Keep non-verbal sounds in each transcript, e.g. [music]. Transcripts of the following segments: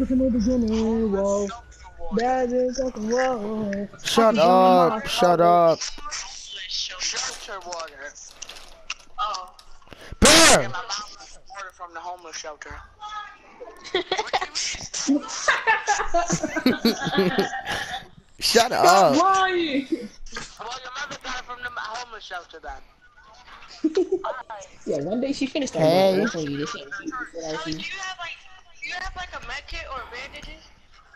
Look at the beginning, whoa. That is like a whoa. Shut up, shut up. Shelter water. Oh. Bear! My mom was water from the homeless shelter. Shut up. Why? Well, your mother got it from the homeless shelter then. Yeah, one day she finished that. Hey. That's when you just can't see So, what I do you have like, do you have like a med kit or bandages?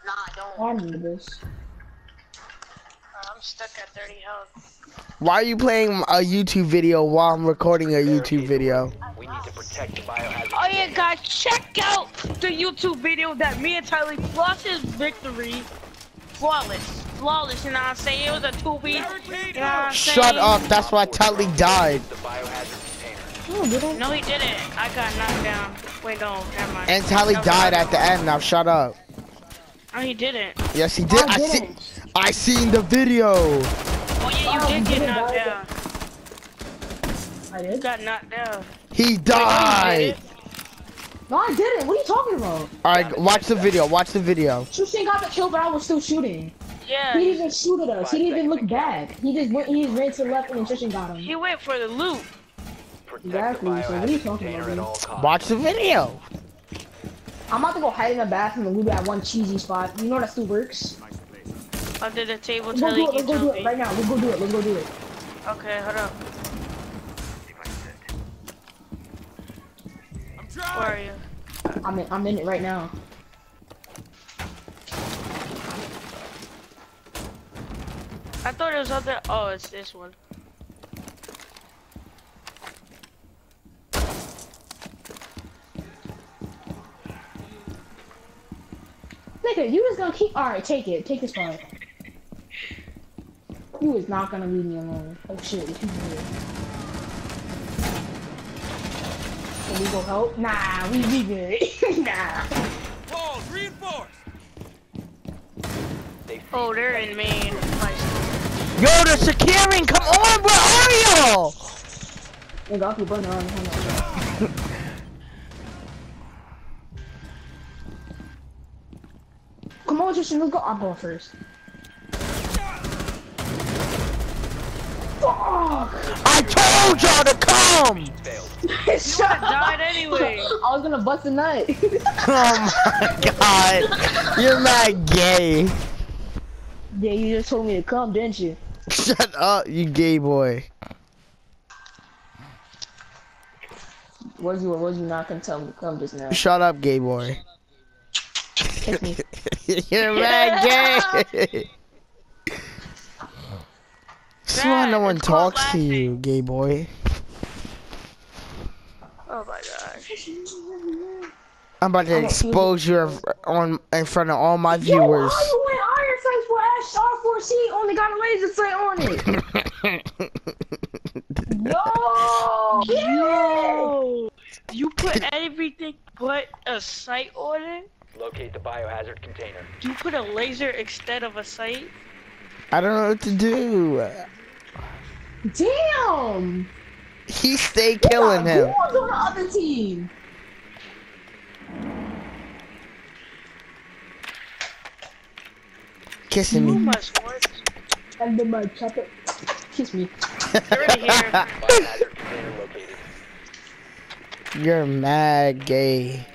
Nah, I don't. I remember this. Uh, I'm stuck at 30 health. Why are you playing a YouTube video while I'm recording a YouTube video? We need to protect the biohazard. Oh yeah, guys, check out the YouTube video that me and Tyler lost his victory. Flawless. Flawless, you know what I'm saying? It was a 2v. You know what I'm saying? Shut up, that's why Tully died. The biohazard container. Oh, did I? No, he didn't. I got knocked down. Wait, no, never mind. And Tully No, died no, at the end, now shut up. No, he didn't. Yes, he did. I I, see, didn't. I seen the video. Oh yeah, you Oh, did he get didn't knocked die. down. I You did? got knocked down. He Wait, no, you died. didn't. No, I didn't. What are you talking about? Alright, watch the video, watch the video. Tristan got the kill, but I was still shooting. Yeah, He didn't even shoot at us. He didn't even look back. He just went. He just ran to the left, and then Tristan got him. he went for the loot. Protect Exactly, the so what are you biohazard talking about, at dude? all costs. Watch the video. I'm about to go hide in the bathroom and loot that one cheesy spot. You know that still works. Under the table Let's go till do he it. Let's go do it right now. Let's go do it. Let's go do it. Okay, hold up. Where are you? I'm in. I'm in it right now. I thought it was other. Oh, it's this one. Nigga, you just gonna keep. All right, take it. Take this part. You is not gonna leave me alone. Oh shit, what you doing? Can we go help? Nah, we be good. [laughs] nah. They Oh, they're in main. Yo, they're securing, come on, where are y'all? Nigga, I'll keep running around. Hold on. Come on, Justin, let's go. I'm first. Fuck! I told y'all to come! failed. [laughs] Shut died anyway. I was gonna bust a nut. [laughs] Oh my god. You're mad gay. yeah, you just told me to come, didn't you? Shut up, you gay boy. Was you or was you not gonna tell me to come just now? Shut up, gay boy. Kiss me. [laughs] You're mad gay. [laughs] That's why no one it's called talks to you, gay boy. Oh my gosh. I'm about to expose you on in front of all my Yo, viewers. how you went Iron Sights for Ash R4C only got a laser sight on it? [laughs] Yo! Yo! You put everything but a sight on it? Locate the biohazard container. Do you put a laser instead of a sight? I don't know what to do. Damn! He stay killing Yeah, him. Who on the other team? Kissing You me. must work. And then my chopper. Kiss me. You're in here. Biohazard container located. You're mad gay.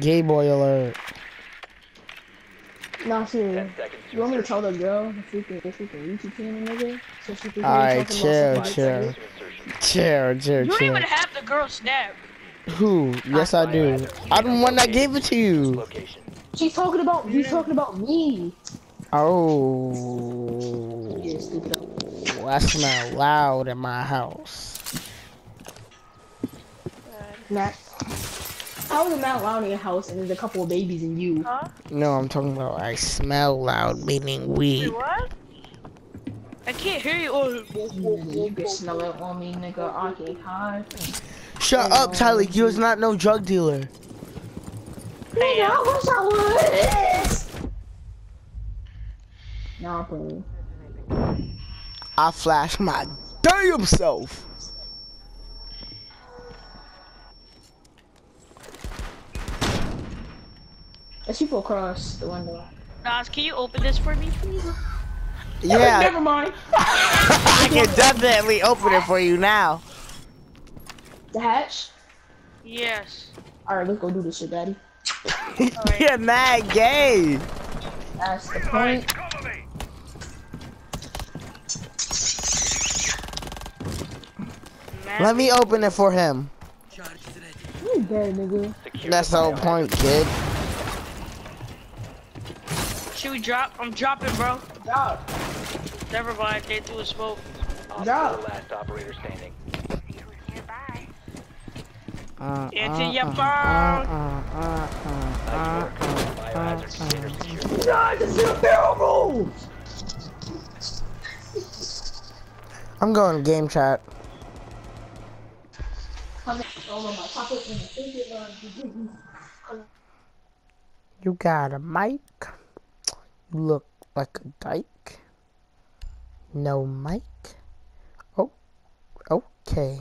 Gay boy alert. Nah, seriously. Ten seconds to You want me to tell the girl if we can, if we can YouTube channel, nigga? So she can Alright, talk about chill, chill. seconds to insertion. Chill, chill, You don't even have the girl snap. Who? Yes, I do. I'm the one that gave it to you. She's talking about, he's talking about me. Oh. Yeah, stupid. I smell loud in my house. Matt. How is it Matt loud in your house and there's a couple of babies and you? Huh? No, I'm talking about I smell loud, meaning Wait, weed. what? I can't hear you. Oh, oh, oh You oh, can smell it on me, nigga. I can hide. Shut up, Tyler. You was not no drug dealer. Nigga, I uh, wish I was. Nah, I'm playing. I flash my damn self. There's people across the window. Nas, can you open this for me, please? Yeah, oh, Never mind. [laughs] I can definitely open it for you now. The hatch. Yes. All right, let's go do this shit, daddy. [laughs] You're mad gay. That's the point. Let me open it for him. You dead, nigga. That's the whole point, kid. Should we drop? I'm dropping, bro. Drop. Never mind. They threw a smoke. Op Drop. four last operator standing. Uh, Into uh, your uh, phone. uh, uh, uh, Nice work. Biohazard container secured. God, this is terrible. I'm going game chat. You got a mic? You look like a dyke? No mic? Oh, okay.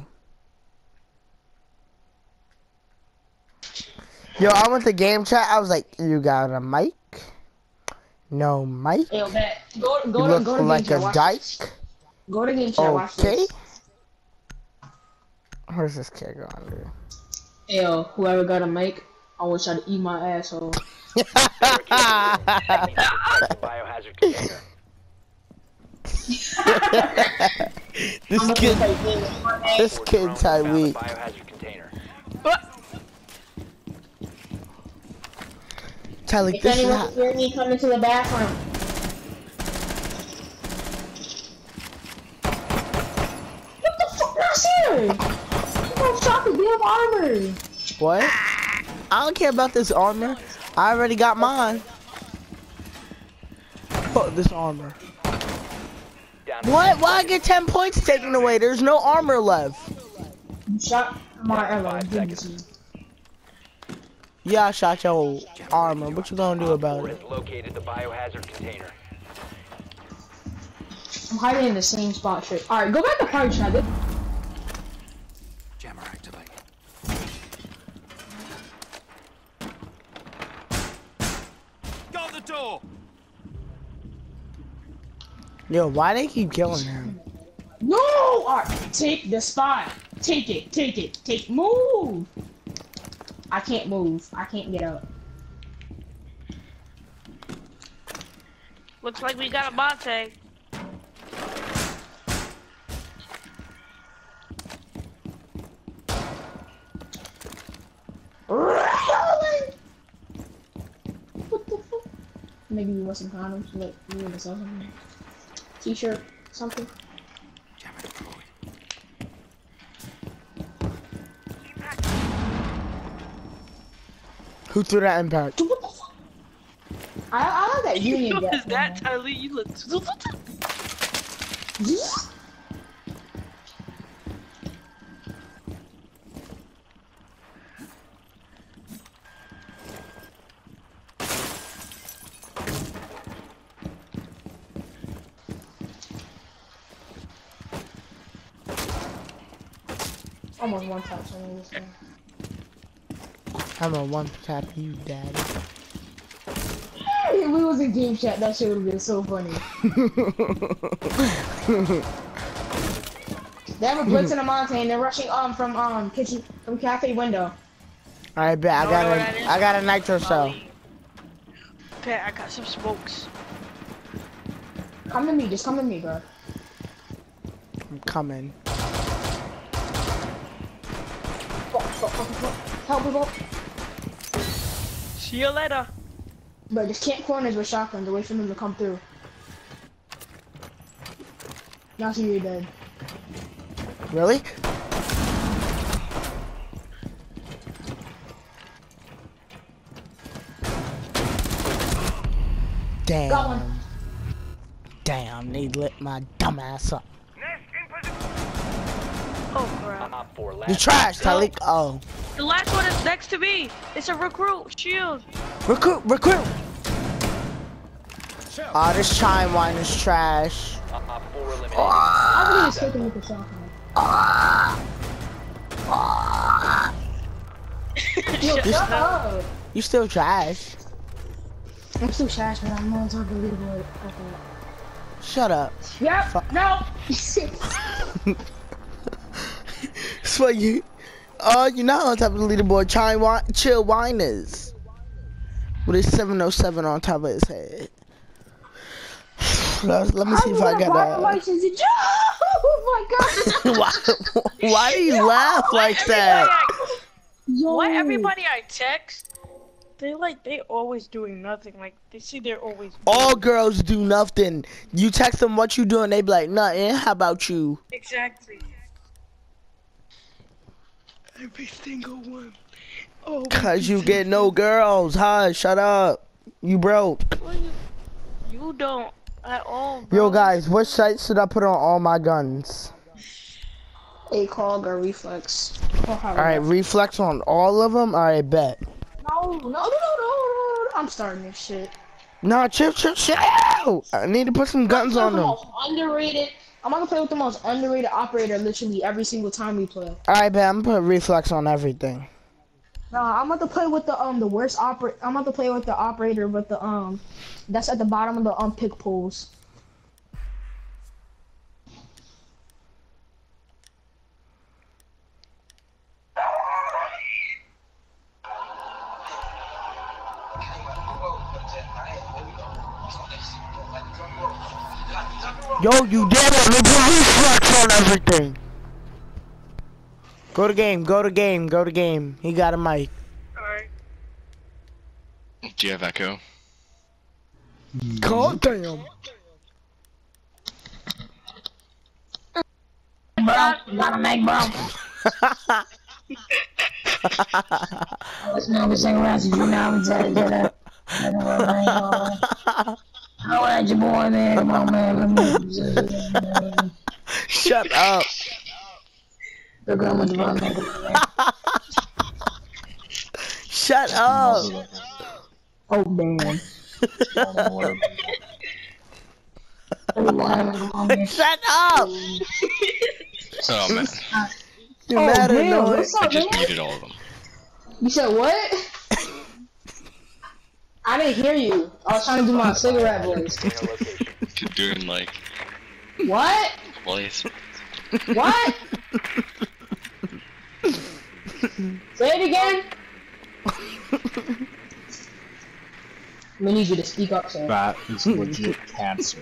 Yo, I went to game chat. I was like, you got a mic? No mic? Yo, bet. Go, You go to, look go to like game a dyke? Go to game chat, Okay. Where's this kid going, dude? Yo, whoever got a mic, I wish I'd eat my asshole. [laughs] Biohazard container. [laughs] this kid, gonna play game. this Four kid drones weak. Biohazard container. Tyler, If this is anyone hot. hear me come into the bathroom. What the fuck is here? You don't shop the damn armor. What? I don't care about this armor. I already got mine. Fuck this armor. What? Why I get 10 points taken away? There's no armor left. You shot my armor. Five Give me seconds. some. Yeah, I shot your armor. What you gonna do about it? located the biohazard container. I'm hiding in the same spot. Straight. All right, go back to party chat. This- Jammer activate. Got the door. Yo, why they keep killing him? No! All right, take the spot. Take it. Take it. Take. Move. I can't move. I can't get up. Looks like we got a bot tag. What the fuck? Maybe you want some condoms, like you want to sell something. T-shirt, something. Who threw that impact? Dude, what the fuck? I, I like that [laughs] union. What gap, is that, man. Tyler? You look. Almost one touch on this one. I'm on one tap you, daddy. If we was in game chat, that shit would have been so funny. [laughs] They have a blitz in the mountain. They're rushing um from um kitchen from cafe window. Alright, bet. I Know got what that a, is? I got a nitro cell. Okay, I got some smokes. Come to me, just come to me, bro. I'm coming. Fuck, fuck, fuck, fuck. Help me, bro. See you later. Bro, just camp corners with shotguns. Wait for them to come through. Now see you're dead. Really? Got one. Damn. Damn, they lit my dumb ass up. Oh crap. You last. trash, Talik. Oh. The last one is next to me. It's a recruit. Shield. Recruit, recruit! Oh, this chime wine is trash. Op four eliminated. I believe it's taking with the shotgun. Yo, shut up. You still trash. I'm still trash, but I'm on top of the leaderboard. Okay. Shut up. Yep. Fuck. No. [laughs] So [laughs] you, oh, you're not on top of the leaderboard. Chai Wi- Chill Winers. With his 707 on top of his head. [sighs] Let, let me see if I got that. [laughs] Oh my god. [laughs] why, why do you laugh like that? Yo. Why everybody I text, they like they always doing nothing. Like they see they're always All girls do nothing. You text them what you doing, they be like, nothing. How about you? exactly. Every single one. Oh, Cause you get no girls. Hush, shut up. You broke. you don't at all. Yo, guys, what site should I put on all my guns? ACOG or reflex. Alright, reflex on all of them? Alright, bet. No, no, no, no, no, no. I'm starting this shit. Nah, chill, chill, chill. I need to put some guns on them. underrated. I'm gonna play with the most underrated operator literally every single time we play. Alright, bet. I'm gonna put reflex on everything. Nah, I'm about to play with the um the worst operator. I'm about to play with the operator with the um that's at the bottom of the um pick pools. Yo, you did it. Let's put reflex on everything. Go to game, go to game, go to game. He got a mic. Alright. Do you have echo? Mm. God damn. Bro, gotta make bro. Let's know the second round. You know I'm telling you that. How at your boy, man? Come on, man. Let me. [laughs] Shut up. The girl with the ball, man. Shut up. Oh damn. Shut up. Oh man, You're Oh, mad damn, annoying. what's I just man? muted all of them. You said what? I didn't hear you. I was trying to do my cigarette voice. Container location. Doing like What? voice. What? Say it again. I'm gonna need you to speak up, sir. That is legit cancer.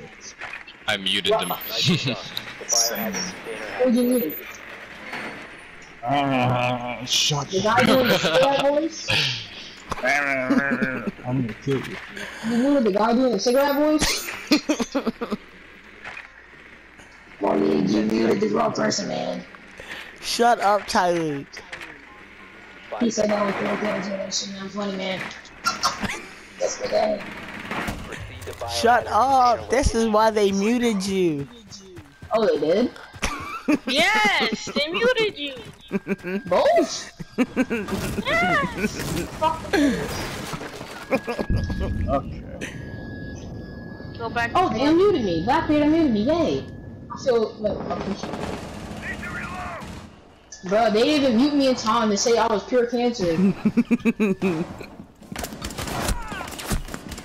I muted them. Nicely done. The biohazard container What do you need? Ah, Shut The up. guy doing the cigarette voice? [laughs] I'm gonna kill you. You knew the guy doing the cigarette voice? [laughs] Well, you, you muted the wrong person, man. Shut up, Tyler. He said that with the generation. I'm funny, man. That's the guy. Proceed to Shut up. This is why they muted you. Oh, they did? [laughs] Yes, they muted you. Both? [laughs] Yes. Okay. Go back. Oh, they unmuted me. Blackbeard unmuted me. Yay. I feel like appreciated. Bro, they didn't even mute me in time to say I was pure cancer. [laughs]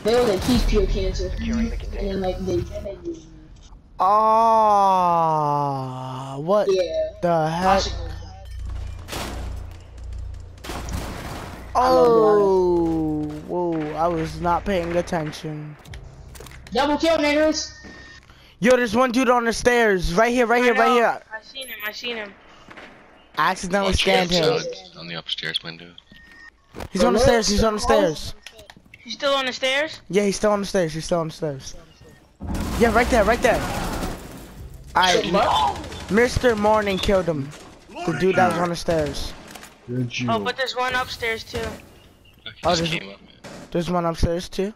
they was like, he's pure cancer. And then, like, they, then they. Ah, what Yeah. the I heck? Should- Oh, whoa! I was not paying attention. Double kill, niggas. Yo, there's one dude on the stairs, right here, right here, I right here. I seen him. I seen him. I accidentally Watch scanned him. On the upstairs window. He's on the stairs. He's on the stairs. He's still on the stairs? Yeah, he's still on the stairs. He's still on the stairs. Yeah, right there, right there. Alright, Mr. Morning killed him. The dude that was on the stairs. Good you. Oh, but there's one upstairs too. He Oh, there's- came up. There's one upstairs too.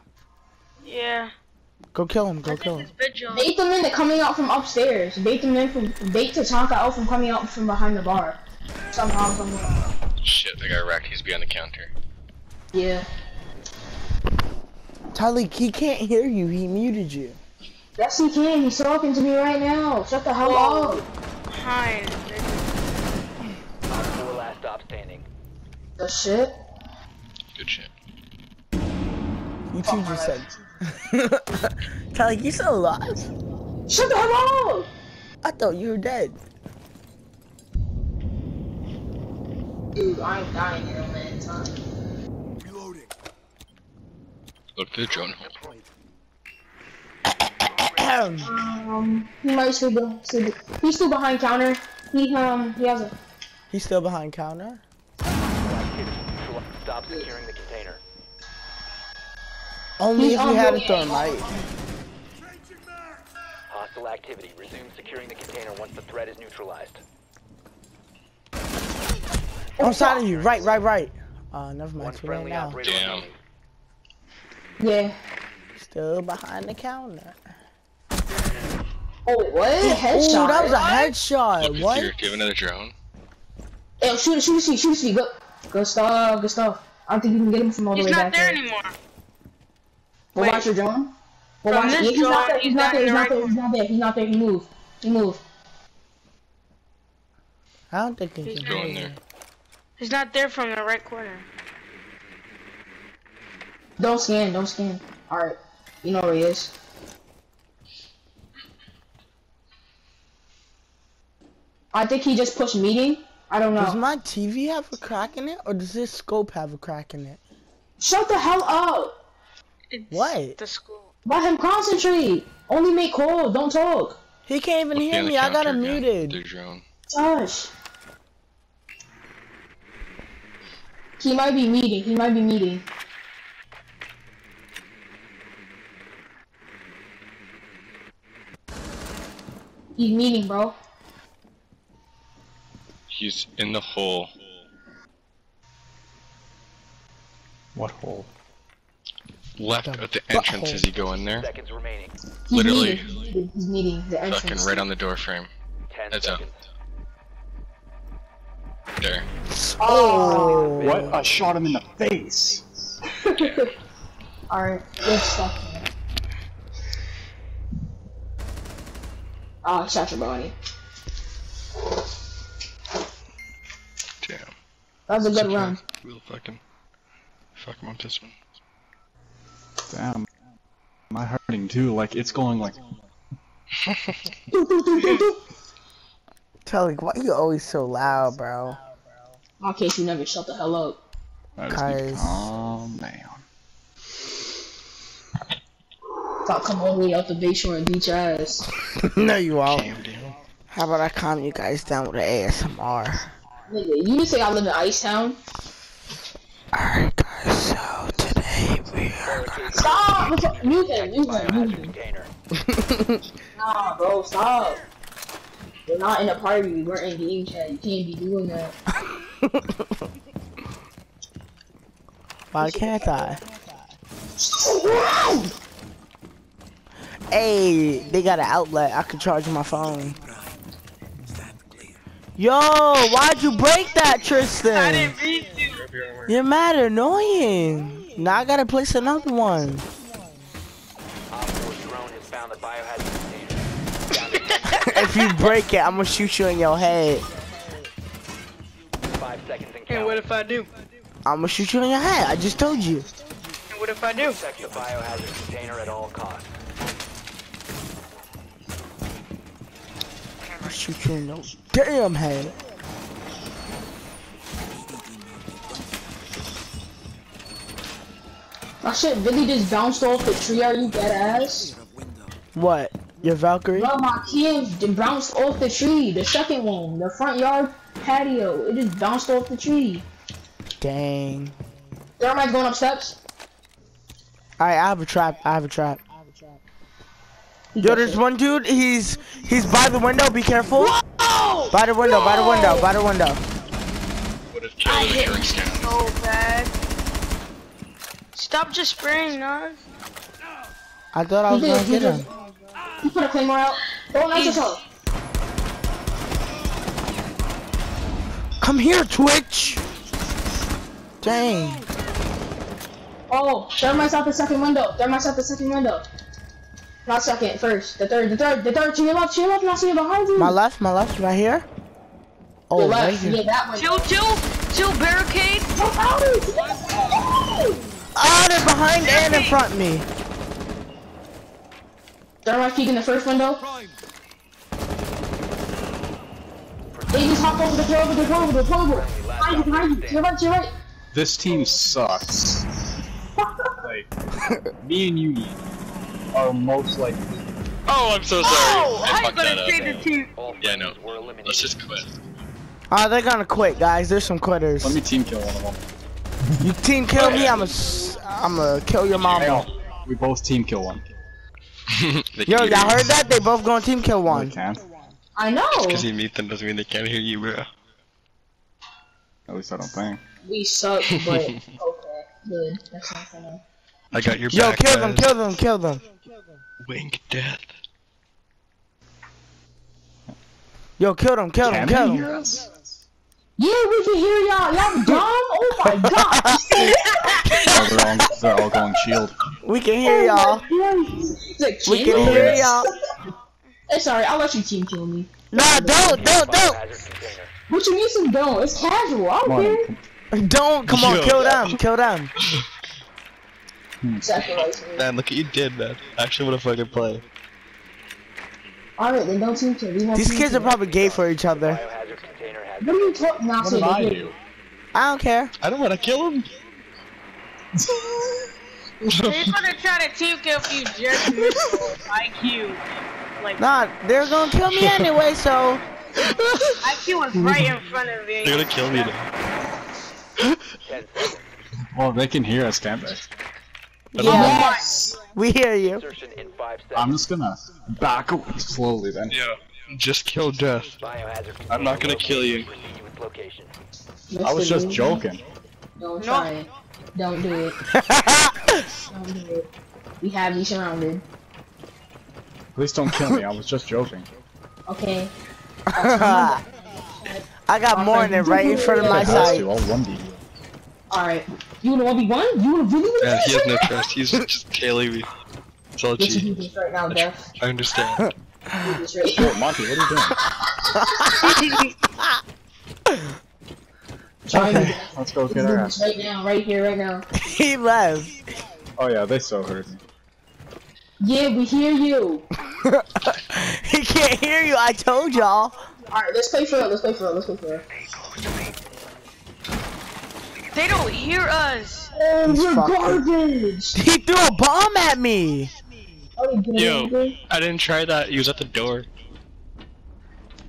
Yeah. Go kill him. Go I kill him. it's Vigil. Bait them into coming out from upstairs. Bait them in from bait Tachanka out from coming out from behind the bar. Somehow, somewhere. Shit, the guy wrecked. He's behind the counter. Yeah. Tyler, he can't hear you. He muted you. Yes, he can. He's talking to me right now. Shut the hell Whoa. up. Behind. Four last stop standing. The shit. Good shit. You two just said. [laughs] Kelly, you still alive? Shut the hell up! I thought you were dead. Dude, I ain't dying here on that time. Look to the drone hole. Um, he might still be, still be he's still behind counter. He um he has a He's still behind counter. Activity. Neutral- Stop securing the container. Only He's if we on had a the- thermite. Hostile activity. Resume securing the container once the threat is neutralized. On side of you. Right, right, right. Uh, never One mind. Too late friendly now. operator Damn. remaining. yeah. Still behind the counter. Oh wait, what? Ooh, Headshot. that was a Look headshot. at What? here. Do you have another drone? Eh, hey, shoot it, shoot it, shoot it, shoot it, shoot it. Good, good stuff, good stuff. I don't think you can get him from all the He's way back there He's not there. anymore. What Wait. about your drone? What From about this yeah, he's not drone, there. He's he's not not there. He's not there. He's not there. He's not there. He moved. He moved. I don't think he He's can Go in there. He's not there from the right corner. Don't scan. Don't scan. All right. You know where he is. I think he just pushed meeting. I don't know. Does my TV have a crack in it, or does this scope have a crack in it? Shut the hell up. It's What? The school. Let him concentrate. Only make calls. Don't talk. He can't even Look hear me. I got him again. muted. The. Gosh. He might be meeting. He might be meeting. He's meeting, bro. He's in the hole. What hole? Left The at the entrance butthole. as you go in there. Seconds remaining. He's Literally. meeting. He's meeting. He's meeting the Fucking entrance. right on the door frame. Ten Heads up. There. Oh. What? I shot him in the face. [laughs] Alright, good stuff. man. Oh, shot your body. Damn. That was a good Okay. run. We'll fucking fuck him up this one. Damn. My hurting too. Like it's going like. [laughs] Telly, why are you always so loud, bro? In case you never shut the hell up. I just Guys. need to calm down. Stop come all the way out the base shore and beat your ass. [laughs] no, you won't. Damn, damn. How about I calm you guys down with an ASMR? Nigga, you just say I live in Ice Town? Alright, guys, so today we are gonna Stop! What's up? Mute him, mute him, Biohazard mute [laughs] him. Nah, bro, stop. We're not in a party, we're in game chat. You can't be doing that. [laughs] Why can't I? Hey, they got an outlet. I can charge my phone. Yo, why'd you break that, Tristan? I didn't beat you. You're mad annoying. Now I gotta place another one. Op 4 drone has [laughs] found the biohazard container. Down to if you break it, I'm gonna shoot you in your head. 5 seconds and And what if I do? I'm gonna shoot you in your head. I just told you. And what if I do? Protect the biohazard container at all costs. I'll shoot you in your damn head. My shit really just bounced off the tree, are you dead ass? What? Your Valkyrie? Bro, my kid bounced off the tree, the second one, the front yard patio. It just bounced off the tree. Dang. Thermite's going up steps. Alright, I have a trap. I have a trap. Yo, there's one dude. He's he's by the window. Be careful. By the window. By the window. By the window. What if Joe the shrinks down? So bad. Stop just spraying, Nas. I thought I was He gonna he get him. He put a claymore out. Don't answer He's- Come here, Twitch. Dang. Oh, Thermite's out the second window. Thermite's out the second window. Not second, first. The third, the third, the third. To your left, to your left. Not seeing behind you. My left. My left. Right here. Oh, Your right here. Yeah, that window. Two, two, two barricade. Jump out! Ah, they're behind and in front of me. Thermite peek in the first window. Prime. They just hop over the portable, the portable, the portable. Behind you, behind you. To your right, to your right. This team sucks. [laughs] like, me and you are most likely. Oh, I'm so sorry. Oh, I how you gonna up. say the team? All Yeah, no. friendlies were eliminated. Let's just quit. Oh, they're gonna quit, guys. There's some quitters. Let me team kill one of them. You team kill me, I'm a, I'm gonna kill your Hang mama. We both team kill one. [laughs] Yo, can y'all heard that? They both gonna team kill We one. can't. I know. Because you meet them doesn't mean they can't hear you, bro. At least I don't think. We suck, but [laughs] okay, good. That's not funny. I got your Yo, back. kill them, kill them, kill them. Wink death. Yo, kill them, kill them, kill them. Yeah, we can hear y'all. Y'all dumb? Oh my god. Oh, [laughs] they're all, they're all going shield. We can hear y'all. Oh like, We can can hear y'all. Hey, sorry, I'll let you team kill me. Nah, don't, don't, don't. Biohazard container. What you mean some don't? It's casual. I Come don't care. Don't, come on, Yo. kill them, kill them. Sacrifice me. Man, look what you did, man. I actually want to fucking play. Alright, then don't team kill. We won't These kids are probably gay for each other. Biohazard container has What are you talking? Nah, What did I they do? I don't care. I don't want to kill him. [laughs] They're gonna try to team kill you just missed IQ. Like Nah, they're gonna kill me anyway, so. IQ was right in front of me. They're gonna kill me now. Well, they can hear us, can't they? Yeah, Yes. we hear you. In 5 I'm just gonna back away slowly then. Yeah. Just kill death. I'm not gonna kill you. located. Proceed with location. I was just joking. Don't No. try it. Don't do it. [laughs] Don't do it. We have you surrounded. Please don't kill me. I was just joking. Okay. [laughs] I got Morning right in front of my If it has side. To, I'll 1v. Alright. You wanna 1v1? You wanna really wanna Man, do he has no trust. He's just tailing me. It's all Let's do right now, Death. I understand. [laughs] Do Oh, Monty, what are you doing? [laughs] Try me. Let's go get do our ass. right now, right here, right now. [laughs] he left. Oh yeah, they so heard me. Yeah, we hear you. he can't hear you. I told y'all. Alright, let's play for it. Let's play for it. Let's play for it. They don't hear us. Oh, He's you're fucking- garbage. He threw a bomb at me. You did Yo. I didn't try that. He was at the door.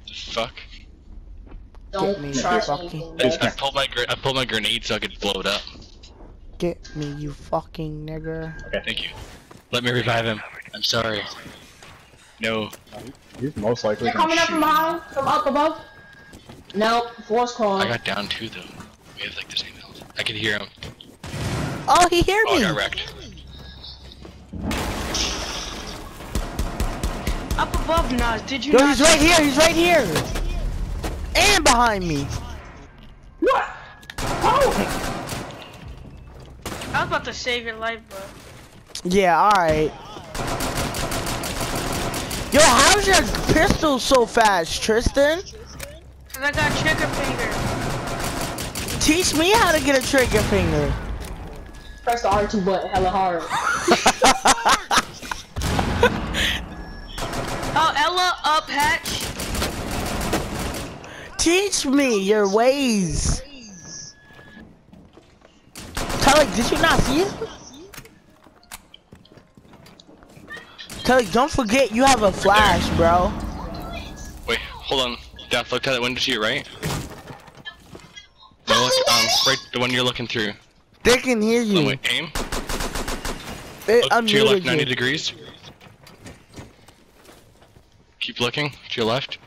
The fuck? Don't me, try fucking- anything. I, I pulled my gr- I pulled my grenade so I could blow it up. Get me, you fucking nigger. Okay, thank you. Let me revive him. I'm sorry. No. He's most likely They're gonna coming up from me. behind, from up above. No, force call. I got down two though. We have like the same health. I can hear him. Oh, he heard Oh, I me. got wrecked. Up above Nas, did you Yo, not? he's right here. He's right here. And behind me. What? Oh! I was about to save your life, bro. Yeah, alright. Yo, how's your pistol so fast, Tristan? Cause I got trigger finger. Teach me how to get a trigger finger. Press the R2 button hella hard. [laughs] Oh, Ella, up hatch. Teach me your ways. Tully, did you not see it? Tully, don't forget you have a flash, bro. Wait, hold on. Death, look at that window to your right. The one you're looking through. They can hear Oh, you. wait, aim. They Look to your left, 90 you. degrees. Keep looking to your left.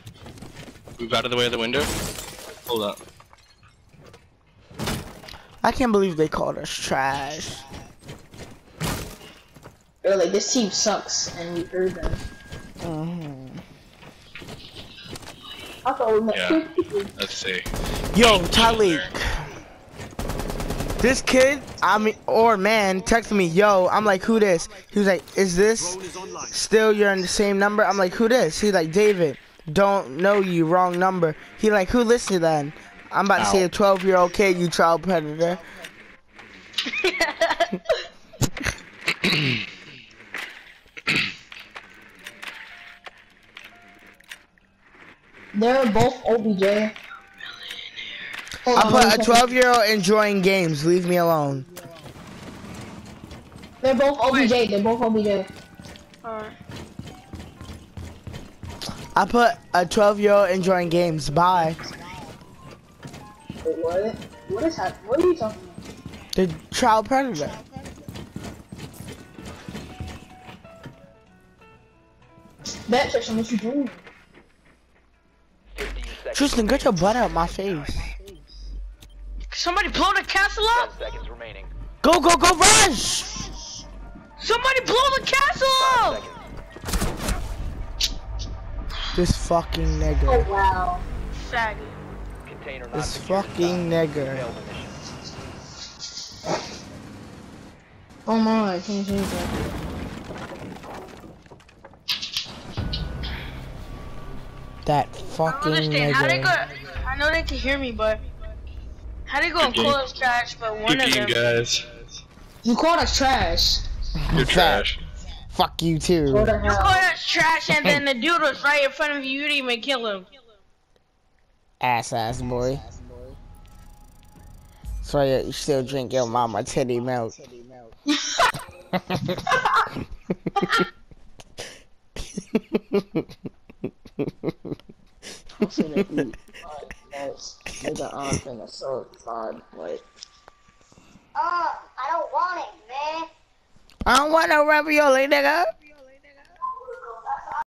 Move out of the way of the window. Hold up. I can't believe they called us trash. They're like, this team sucks, and we heard them. Mhm. I thought we met Yeah. [laughs] Let's see. Yo, Talik. This kid, I mean, or man, texted me, yo, I'm like, who this? He was like, is this still you're in the same number? I'm like, who this? He's like, David, don't know you, wrong number. He like, who listened then? I'm about Ow. to say a 12 year old kid, you child predator. [laughs] They're both OBJ. Hold I put a 12 year old enjoying games. Leave me alone. They're both OBJ. They're both OBJ. Alright. I put a 12 year old enjoying games. Bye. Wait, what? What is happening? What are you talking about? The child predator. Bet Tristan, what you doing? Tristan, get your butt out my face. Somebody blow the castle 10 up! seconds remaining. Go, go, go, rush! Somebody blow the castle Five up! seconds. This fucking Oh nigga. wow. Faggot. Container not This secured. fucking nigga. Failed the mission. Oh my, I can't change that. That I don't fucking understand. How they go? nigga. I know they can hear me, but how they gonna Good call us trash? But one Good of game, them. guys. You called us trash. You're trash. Fuck you too. You call us trash, and then [laughs] the dude was right in front of you. You didn't even kill him. Ass ass boy. So you you still drink your mama titty milk. [laughs] [laughs] Nigga, I'm finna so hard, like. Uh, I don't want it, man. I don't want no ravioli, nigga.